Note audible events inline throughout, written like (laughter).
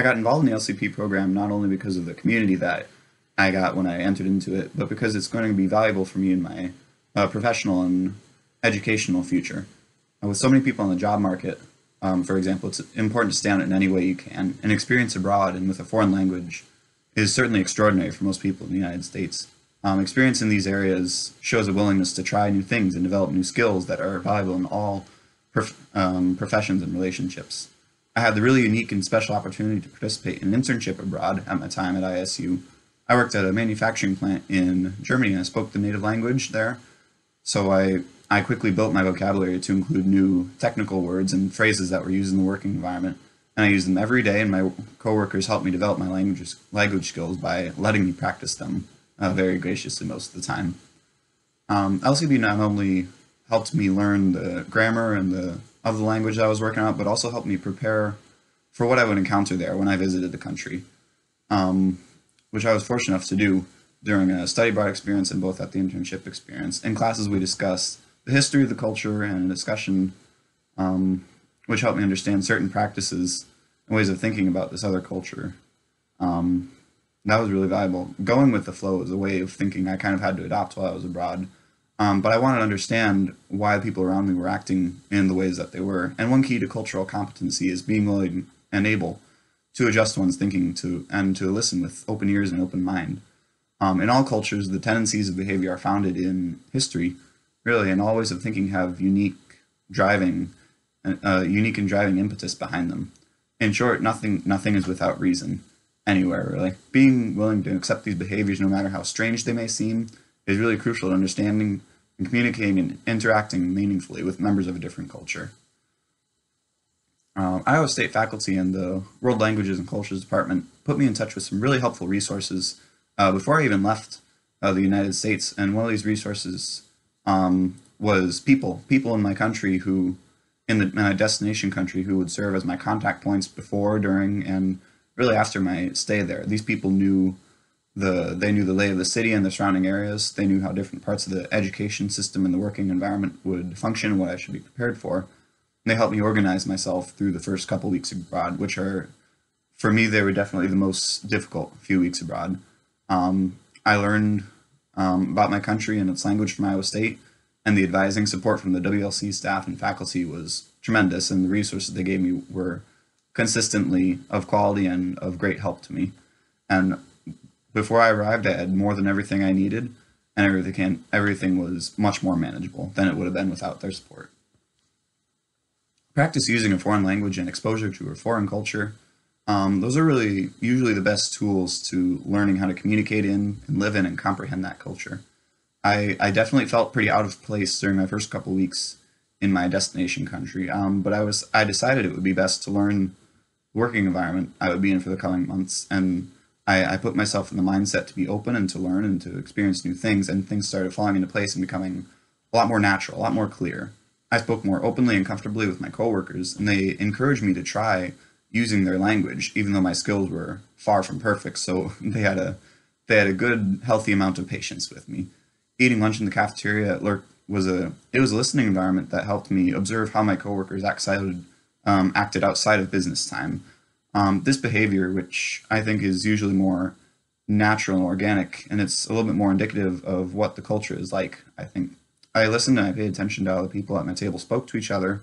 I got involved in the LCP program not only because of the community that I got when I entered into it, but because it's going to be valuable for me in my uh, professional and educational future. Uh, with so many people on the job market, um, for example, it's important to stand out in any way you can. An experience abroad and with a foreign language is certainly extraordinary for most people in the United States. Um, experience in these areas shows a willingness to try new things and develop new skills that are valuable in all prof um, professions and relationships. I had the really unique and special opportunity to participate in an internship abroad at my time at ISU. I worked at a manufacturing plant in Germany and I spoke the native language there. So I, I quickly built my vocabulary to include new technical words and phrases that were used in the working environment. And I used them every day and my coworkers helped me develop my language, language skills by letting me practice them uh, very graciously most of the time. Um, LCP not only helped me learn the grammar and the other language I was working on, but also helped me prepare for what I would encounter there when I visited the country, um, which I was fortunate enough to do during a study abroad experience and both at the internship experience. In classes, we discussed the history of the culture and a discussion um, which helped me understand certain practices and ways of thinking about this other culture. Um, that was really valuable. Going with the flow was a way of thinking I kind of had to adopt while I was abroad. Um, but I wanted to understand why people around me were acting in the ways that they were. And one key to cultural competency is being willing and able to adjust one's thinking to and to listen with open ears and open mind. Um, in all cultures, the tendencies of behavior are founded in history, really, and all ways of thinking have unique driving, uh, unique and driving impetus behind them. In short, nothing nothing is without reason anywhere really. Being willing to accept these behaviors, no matter how strange they may seem, is really crucial to understanding and communicating and interacting meaningfully with members of a different culture. Uh, Iowa State faculty in the World Languages and Cultures Department put me in touch with some really helpful resources uh, before I even left uh, the United States. And one of these resources um, was people, people in my country who, in the my destination country, who would serve as my contact points before, during, and really after my stay there. These people knew the they knew the lay of the city and the surrounding areas. They knew how different parts of the education system and the working environment would function, and what I should be prepared for. And they helped me organize myself through the first couple weeks abroad, which are, for me, they were definitely the most difficult few weeks abroad. Um, I learned um, about my country and its language from Iowa State, and the advising support from the WLC staff and faculty was tremendous, and the resources they gave me were consistently of quality and of great help to me. And before I arrived, I had more than everything I needed, and everything everything was much more manageable than it would have been without their support. Practice using a foreign language and exposure to a foreign culture. Um, those are really usually the best tools to learning how to communicate in and live in and comprehend that culture. I, I definitely felt pretty out of place during my first couple weeks in my destination country, um, but I was I decided it would be best to learn working environment I would be in for the coming months. And I, I, put myself in the mindset to be open and to learn and to experience new things. And things started falling into place and becoming a lot more natural, a lot more clear. I spoke more openly and comfortably with my coworkers, and they encouraged me to try using their language, even though my skills were far from perfect. So (laughs) they had a they had a good, healthy amount of patience with me. Eating lunch in the cafeteria at Lurk was a it was a listening environment that helped me observe how my coworkers acted um, acted outside of business time. Um, this behavior, which I think is usually more natural and organic, and it's a little bit more indicative of what the culture is like. I think I listened and I paid attention to how the people at my table spoke to each other,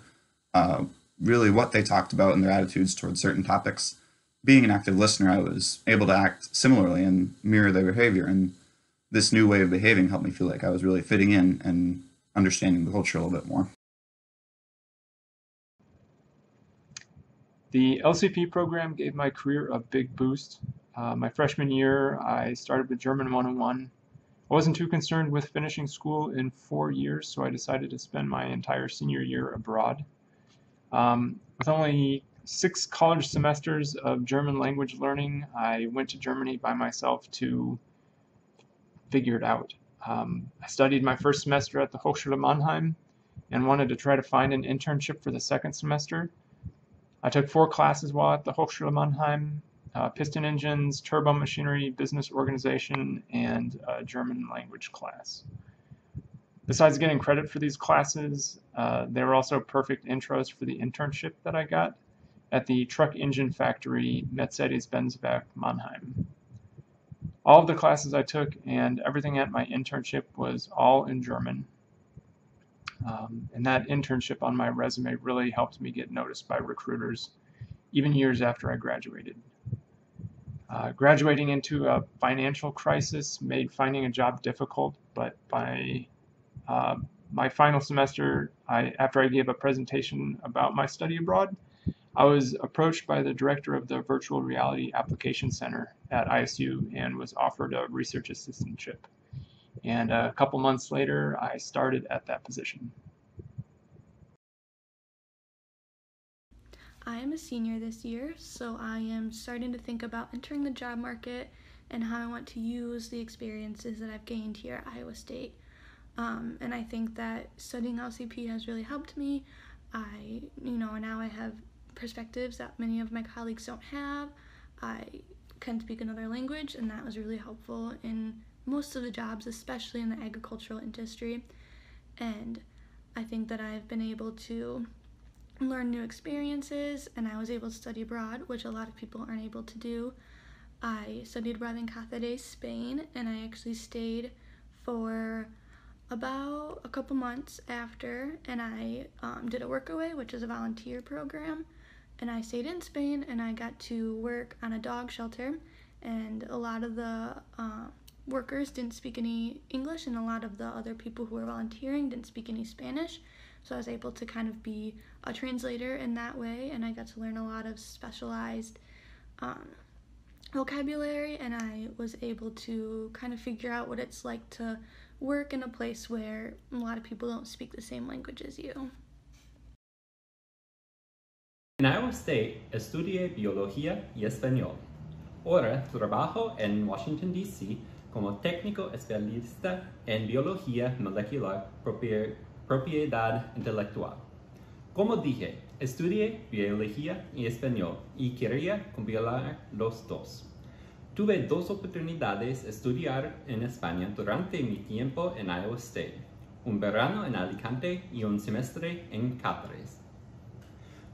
uh, really what they talked about and their attitudes towards certain topics. Being an active listener, I was able to act similarly and mirror their behavior. And this new way of behaving helped me feel like I was really fitting in and understanding the culture a little bit more. The LCP program gave my career a big boost. Uh, my freshman year, I started with German 101. I wasn't too concerned with finishing school in four years, so I decided to spend my entire senior year abroad. Um, with only six college semesters of German language learning, I went to Germany by myself to figure it out. Um, I studied my first semester at the Hochschule Mannheim and wanted to try to find an internship for the second semester. I took four classes while at the Hochschule Mannheim, uh, piston engines, turbo machinery, business organization, and a German language class. Besides getting credit for these classes, uh, they were also perfect intros for the internship that I got. at the truck engine factory Mercedes-Benz Mannheim. All of the classes I took and everything at my internship was all in German. Um, and that internship on my resume really helped me get noticed by recruiters, even years after I graduated. Uh, graduating into a financial crisis made finding a job difficult, but by uh, my final semester, I, after I gave a presentation about my study abroad, I was approached by the director of the Virtual Reality Application Center at ISU and was offered a research assistantship. And a couple months later, I started at that position. I am a senior this year, so I am starting to think about entering the job market and how I want to use the experiences that I've gained here at Iowa State. Um, and I think that studying LCP has really helped me. I, you know, now I have perspectives that many of my colleagues don't have. I can speak another language, and that was really helpful in most of the jobs, especially in the agricultural industry. And I think that I've been able to learn new experiences, and I was able to study abroad, which a lot of people aren't able to do. I studied abroad in Cáceres, Spain, and I actually stayed for about a couple months after, and I um, did a workaway, which is a volunteer program and I stayed in Spain and I got to work on a dog shelter and a lot of the uh, workers didn't speak any English and a lot of the other people who were volunteering didn't speak any Spanish so I was able to kind of be a translator in that way and I got to learn a lot of specialized um, vocabulary and I was able to kind of figure out what it's like to work in a place where a lot of people don't speak the same language as you. En Iowa State estudié biología y español. Ahora trabajo en Washington, D.C. como técnico especialista en biología molecular propiedad intelectual. Como dije, estudié biología y español y quería combinar los dos. Tuve dos oportunidades de estudiar en España durante mi tiempo en Iowa State, un verano en Alicante y un semestre en Cáceres.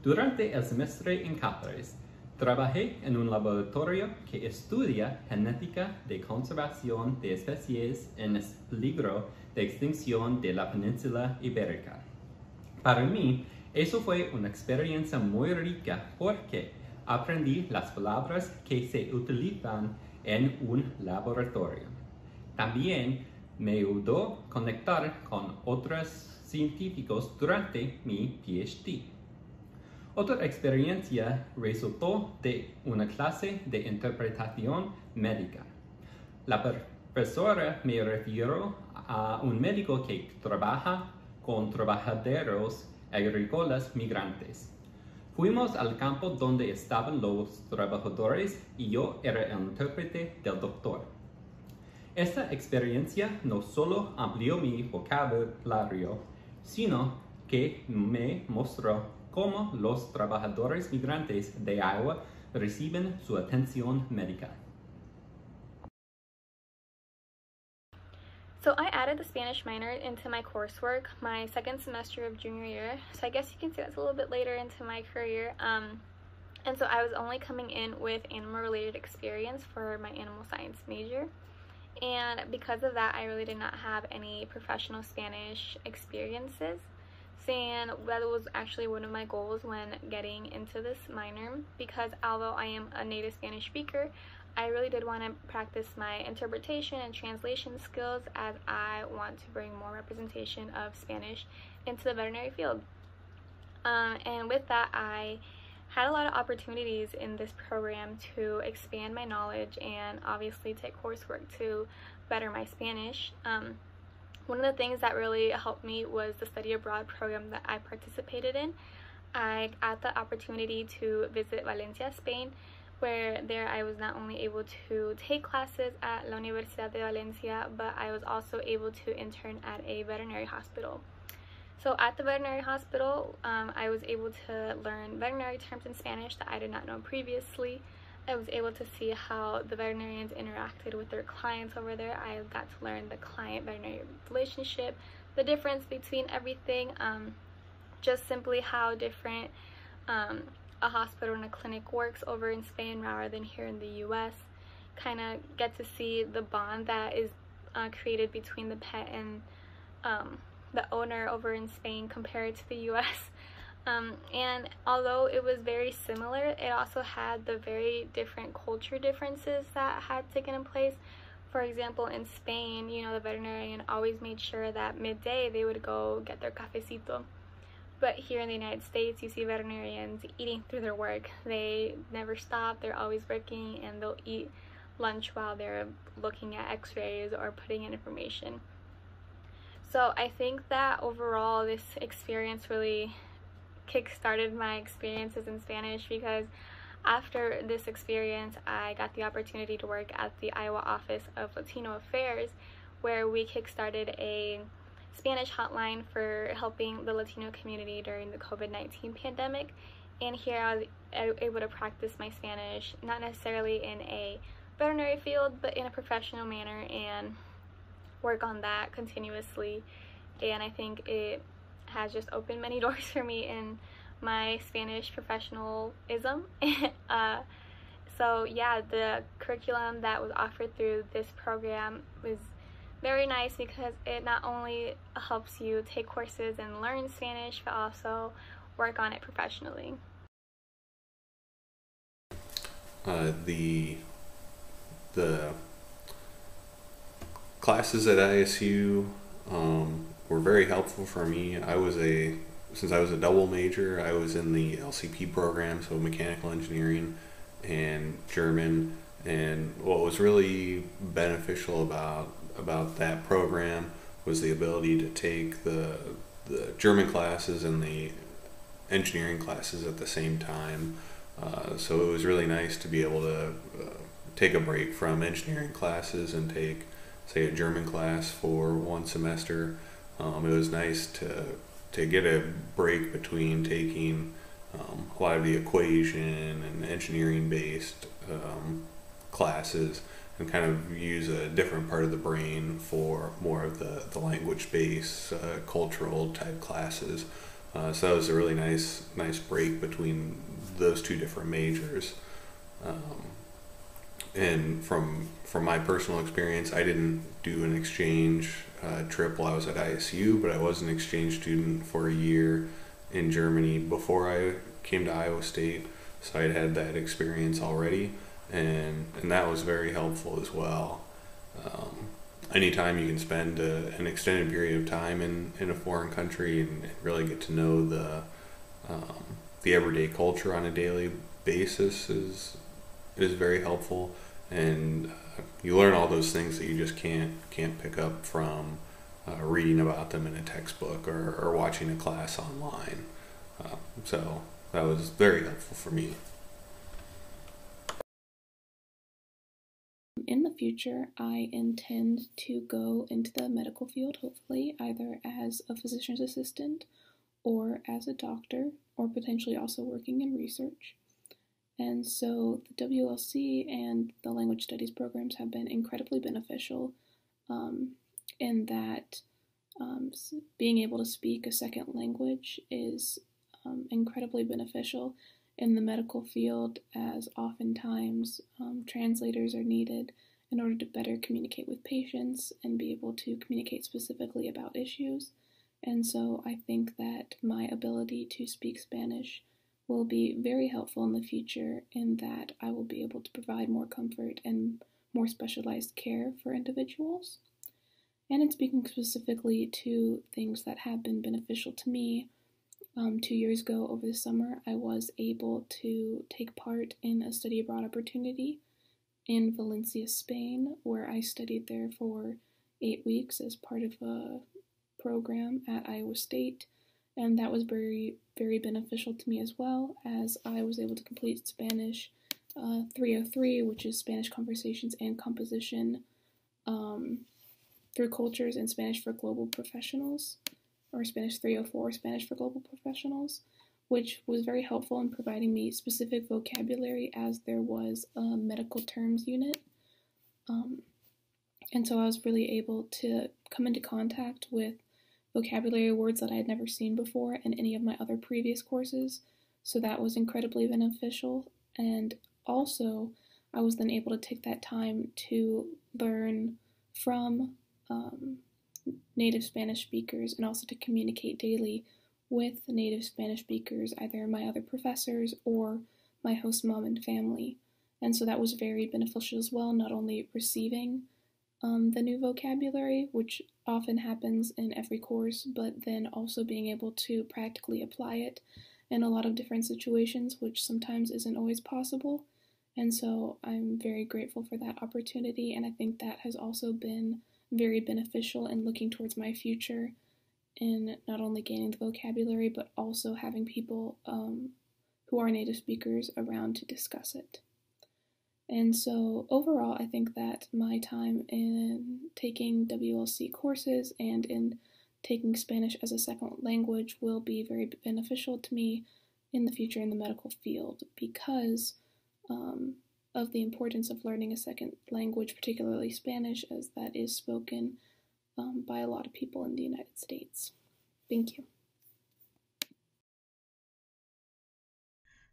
Durante el semestre en Cáceres, trabajé en un laboratorio que estudia genética de conservación de especies en peligro de extinción de la península ibérica. Para mí, eso fue una experiencia muy rica porque aprendí las palabras que se utilizan en un laboratorio. También me ayudó conectar con otros científicos durante mi PhD. Otra experiencia resultó de una clase de interpretación médica. La profesora me refirió a un médico que trabaja con trabajadores agrícolas migrantes. Fuimos al campo donde estaban los trabajadores y yo era el intérprete del doctor. Esta experiencia no solo amplió mi vocabulario, sino que me mostró cómo los trabajadores migrantes de Iowa reciben su atención médica. So I added the Spanish minor into my coursework my second semester of junior year. So I guess you can say that's a little bit later into my career. Um, and so I was only coming in with animal related experience for my animal science major. And because of that, I really did not have any professional Spanish experiences and that was actually one of my goals when getting into this minor because although I am a native Spanish speaker, I really did want to practice my interpretation and translation skills as I want to bring more representation of Spanish into the veterinary field. Um, and with that, I had a lot of opportunities in this program to expand my knowledge and obviously take coursework to better my Spanish. Um, one of the things that really helped me was the study abroad program that I participated in. I got the opportunity to visit Valencia, Spain, where there I was not only able to take classes at La Universidad de Valencia, but I was also able to intern at a veterinary hospital. So at the veterinary hospital, um, I was able to learn veterinary terms in Spanish that I did not know previously. I was able to see how the veterinarians interacted with their clients over there. I got to learn the client-veterinary relationship, the difference between everything, um, just simply how different um, a hospital and a clinic works over in Spain rather than here in the US. Kind of get to see the bond that is uh, created between the pet and um, the owner over in Spain compared to the (laughs) US. Um, and although it was very similar, it also had the very different culture differences that had taken place. For example, in Spain, you know, the veterinarian always made sure that midday they would go get their cafecito. But here in the United States, you see veterinarians eating through their work. They never stop, they're always working, and they'll eat lunch while they're looking at x rays or putting in information. So I think that overall, this experience really kick-started my experiences in Spanish because after this experience, I got the opportunity to work at the Iowa Office of Latino Affairs, where we kick-started a Spanish hotline for helping the Latino community during the COVID-19 pandemic. And here I was able to practice my Spanish, not necessarily in a veterinary field, but in a professional manner and work on that continuously. And I think it has just opened many (laughs) doors for me in my Spanish professionalism. (laughs) uh, so yeah, the curriculum that was offered through this program was very nice because it not only helps you take courses and learn Spanish, but also work on it professionally. Uh, the the classes at ISU um, were very helpful for me. I was a since I was a double major, I was in the LCP program, so mechanical engineering and German. And what was really beneficial about about that program was the ability to take the the German classes and the engineering classes at the same time. Uh, so it was really nice to be able to uh, take a break from engineering classes and take, say, a German class for one semester um, it was nice to to get a break between taking um, a lot of the equation and engineering based um, classes and kind of use a different part of the brain for more of the, the language based uh, cultural type classes. Uh, so that was a really nice nice break between those two different majors. Um, and from from my personal experience, I didn't do an exchange uh, trip while I was at ISU, but I was an exchange student for a year in Germany before I came to Iowa State. So I'd had that experience already, and and that was very helpful as well. Um, anytime you can spend a, an extended period of time in, in a foreign country and really get to know the um, the everyday culture on a daily basis is is very helpful and uh, you learn all those things that you just can't can't pick up from uh, reading about them in a textbook or, or watching a class online. Uh, so that was very helpful for me. In the future, I intend to go into the medical field, hopefully, either as a physician's assistant or as a doctor, or potentially also working in research. And so the WLC and the language studies programs have been incredibly beneficial um, in that um, being able to speak a second language is um, incredibly beneficial in the medical field, as oftentimes um, translators are needed in order to better communicate with patients and be able to communicate specifically about issues. And so I think that my ability to speak Spanish will be very helpful in the future in that I will be able to provide more comfort and more specialized care for individuals. And in speaking specifically to things that have been beneficial to me, um, two years ago over the summer, I was able to take part in a study abroad opportunity in Valencia, Spain, where I studied there for eight weeks as part of a program at Iowa State and that was very very beneficial to me as well as I was able to complete Spanish uh, 303, which is Spanish conversations and composition um, through cultures and Spanish for global professionals, or Spanish 304, Spanish for global professionals, which was very helpful in providing me specific vocabulary as there was a medical terms unit. Um, and so I was really able to come into contact with vocabulary words that I had never seen before in any of my other previous courses. So that was incredibly beneficial. And also, I was then able to take that time to learn from um, native Spanish speakers and also to communicate daily with native Spanish speakers, either my other professors or my host mom and family. And so that was very beneficial as well, not only receiving um, the new vocabulary, which often happens in every course, but then also being able to practically apply it in a lot of different situations, which sometimes isn't always possible. And so I'm very grateful for that opportunity, and I think that has also been very beneficial in looking towards my future in not only gaining the vocabulary but also having people um, who are native speakers around to discuss it. And so, overall, I think that my time in taking WLC courses and in taking Spanish as a second language will be very beneficial to me in the future in the medical field because um, of the importance of learning a second language, particularly Spanish, as that is spoken um, by a lot of people in the United States. Thank you.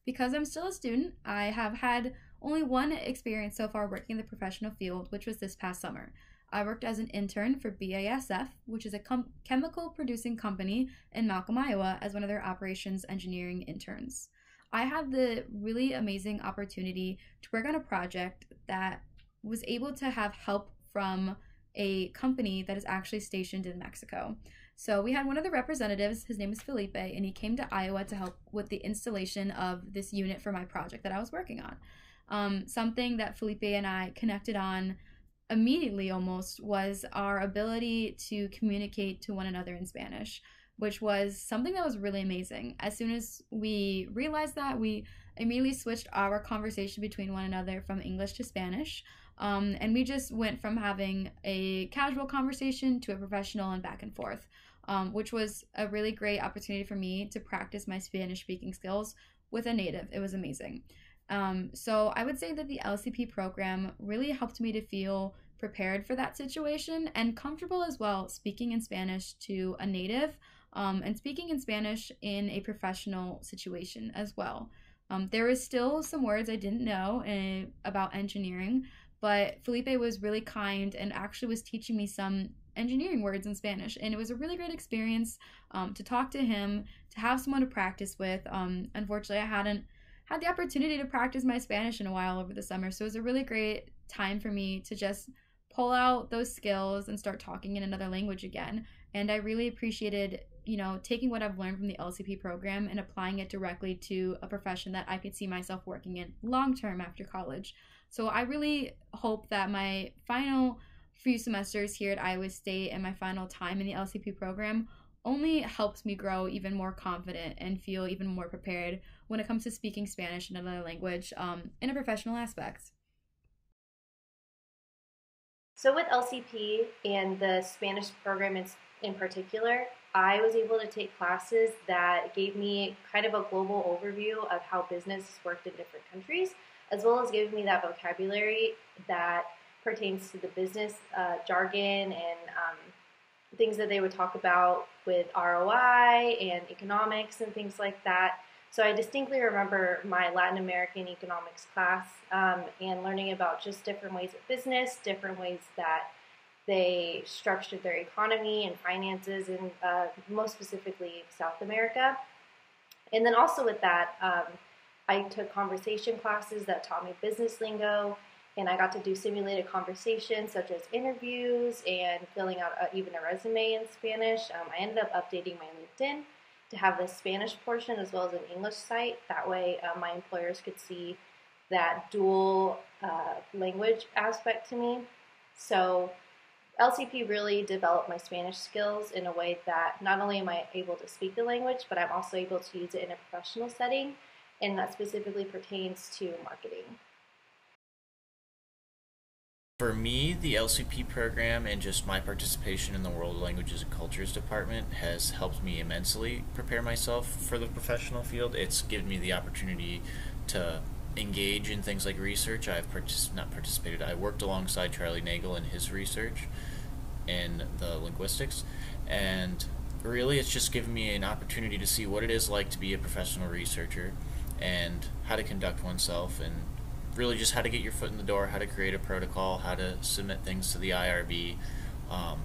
Because I'm still a student, I have had only one experience so far working in the professional field, which was this past summer. I worked as an intern for BASF, which is a com- chemical producing company in Malcom, Iowa, as one of their operations engineering interns. I had the really amazing opportunity to work on a project that was able to have help from a company that is actually stationed in Mexico. So we had one of the representatives, his name is Felipe, and he came to Iowa to help with the installation of this unit for my project that I was working on. Um, something that Felipe and I connected on immediately almost was our ability to communicate to one another in Spanish, which was something that was really amazing. As soon as we realized that, we immediately switched our conversation between one another from English to Spanish. Um, and we just went from having a casual conversation to a professional and back and forth, um, which was a really great opportunity for me to practice my Spanish speaking skills with a native. It was amazing. Um, so I would say that the LCP program really helped me to feel prepared for that situation and comfortable as well speaking in Spanish to a native um, and speaking in Spanish in a professional situation as well. Um, there was still some words I didn't know uh, about engineering, but Felipe was really kind and actually was teaching me some engineering words in Spanish. And it was a really great experience um, to talk to him, to have someone to practice with. Um, unfortunately, I hadn't had the opportunity to practice my Spanish in a while over the summer. So it was a really great time for me to just pull out those skills and start talking in another language again. And I really appreciated, you know, taking what I've learned from the LCP program and applying it directly to a profession that I could see myself working in long term after college. So I really hope that my final few semesters here at Iowa State and my final time in the LCP program only helps me grow even more confident and feel even more prepared when it comes to speaking Spanish in another language um, in a professional aspect. So, with LCP and the Spanish program in, in particular, I was able to take classes that gave me kind of a global overview of how business worked in different countries, as well as gave me that vocabulary that pertains to the business uh, jargon and um, things that they would talk about with ROI and economics and things like that. So I distinctly remember my Latin American economics class um, and learning about just different ways of business, different ways that they structured their economy and finances, and uh, most specifically South America. And then also with that, um, I took conversation classes that taught me business lingo and I got to do simulated conversations such as interviews and filling out a, even a resume in Spanish. Um, I ended up updating my LinkedIn to have the Spanish portion as well as an English site. That way, uh, my employers could see that dual uh, language aspect to me. So, LCP really developed my Spanish skills in a way that not only am I able to speak the language, but I'm also able to use it in a professional setting, and that specifically pertains to marketing. For me, the LCP program and just my participation in the World Languages and Cultures Department has helped me immensely prepare myself for the professional field. It's given me the opportunity to engage in things like research. I've partic- not participated, I worked alongside Charlie Nagel in his research in the linguistics, and really, it's just given me an opportunity to see what it is like to be a professional researcher and how to conduct oneself and really just how to get your foot in the door, how to create a protocol, how to submit things to the IRB. Um,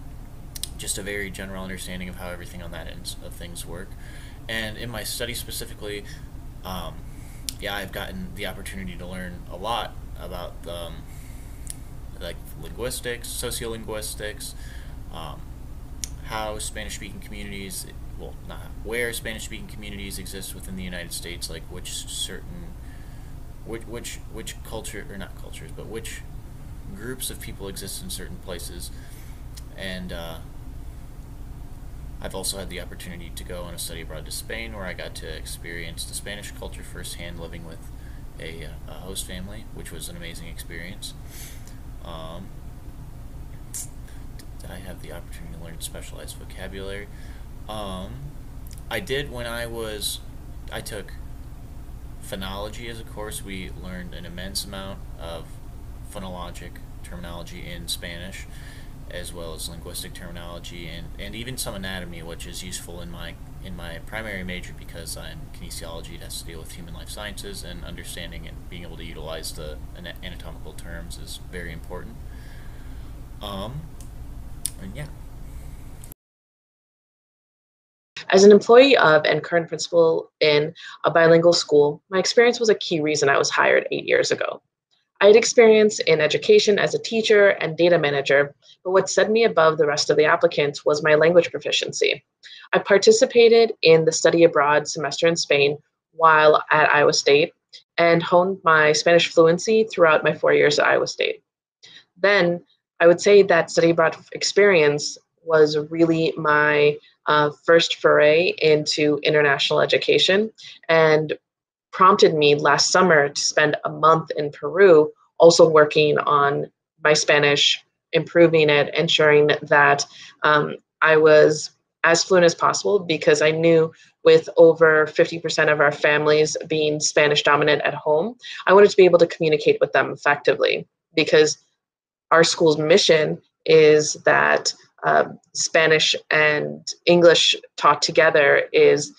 just a very general understanding of how everything on that end of things work. And in my study specifically, um, yeah, I've gotten the opportunity to learn a lot about um, like linguistics, sociolinguistics, um, how Spanish-speaking communities, well, not where Spanish-speaking communities exist within the United States, like which certain, which which which culture or not cultures, but which groups of people exist in certain places, and uh, I've also had the opportunity to go on a study abroad to Spain, where I got to experience the Spanish culture firsthand, living with a, a host family, which was an amazing experience. Um, did I have the opportunity to learn specialized vocabulary? Um, I did when I was, I took phonology as a course. We learned an immense amount of phonologic terminology in Spanish as well as linguistic terminology and, and even some anatomy, which is useful in my in my primary major because I'm kinesiology. It has to deal with human life sciences and understanding and being able to utilize the anatomical terms is very important. Um, and yeah. As an employee of and current principal in a bilingual school, my experience was a key reason I was hired eight years ago. I had experience in education as a teacher and data manager, but what set me above the rest of the applicants was my language proficiency. I participated in the study abroad semester in Spain while at Iowa State and honed my Spanish fluency throughout my four years at Iowa State. Then I would say that study abroad experience was really my uh, first foray into international education and prompted me last summer to spend a month in Peru, also working on my Spanish, improving it, ensuring that um, I was as fluent as possible because I knew with over 50% of our families being Spanish dominant at home, I wanted to be able to communicate with them effectively because our school's mission is that uh, Spanish and English taught together is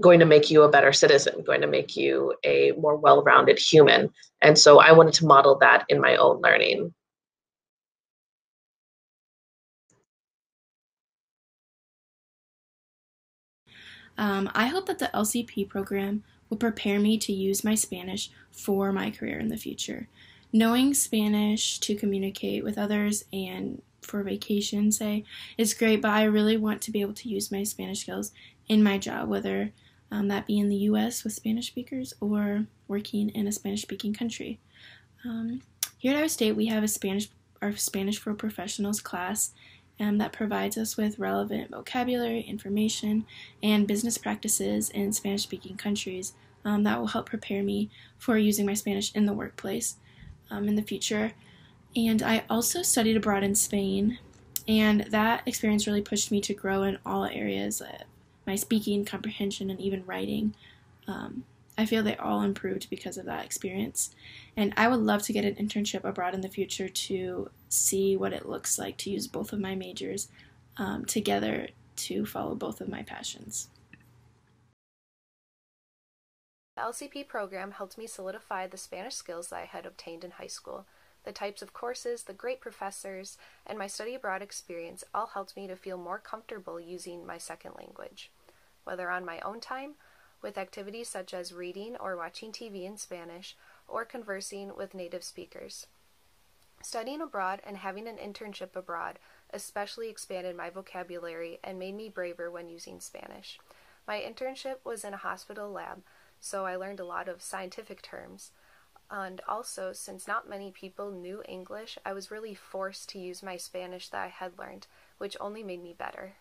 going to make you a better citizen, going to make you a more well rounded human. And so I wanted to model that in my own learning. Um, I hope that the LCP program will prepare me to use my Spanish for my career in the future. Knowing Spanish to communicate with others and for vacation, say, is great, but I really want to be able to use my Spanish skills in my job, whether um, that be in the US with Spanish speakers or working in a Spanish speaking country. Um, here at our State, we have a Spanish our Spanish for Professionals class um, that provides us with relevant vocabulary, information, and business practices in Spanish speaking countries um, that will help prepare me for using my Spanish in the workplace um, in the future. And I also studied abroad in Spain, and that experience really pushed me to grow in all areas of my speaking, comprehension, and even writing. Um, I feel they all improved because of that experience. And I would love to get an internship abroad in the future to see what it looks like to use both of my majors um, together to follow both of my passions. The LCP program helped me solidify the Spanish skills that I had obtained in high school. The types of courses, the great professors, and my study abroad experience all helped me to feel more comfortable using my second language, whether on my own time, with activities such as reading or watching TV in Spanish, or conversing with native speakers. Studying abroad and having an internship abroad especially expanded my vocabulary and made me braver when using Spanish. My internship was in a hospital lab, so I learned a lot of scientific terms. And also, since not many people knew English, I was really forced to use my Spanish that I had learned, which only made me better.